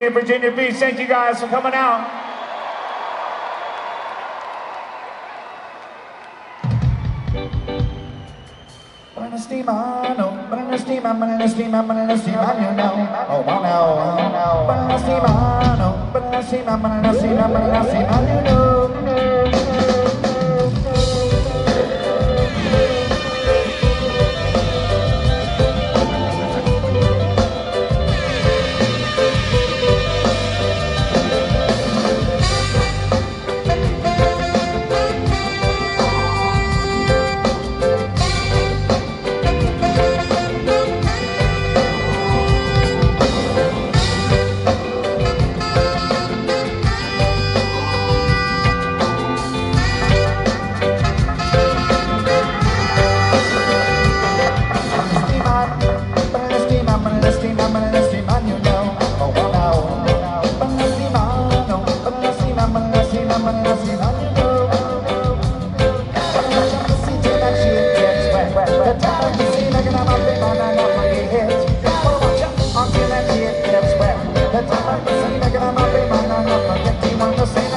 Virginia Beach. Thank you guys for coming out. Ballastimano, ballastima, ballastima, ballastima, you know. Oh, wow, now. Ballastimano, ballastima, ballastima, ballastima, you know. Manda. coisa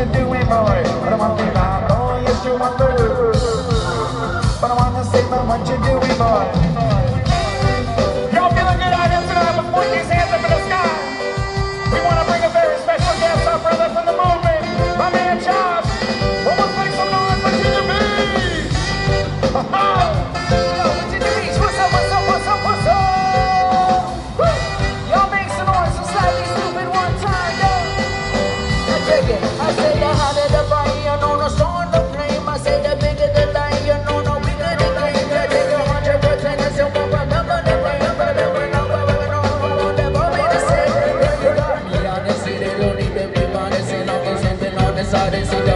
you doing, boy? But I want to be boy, yes, you want to. But I wanna say, man, what you doing, boy? sorry, sorry.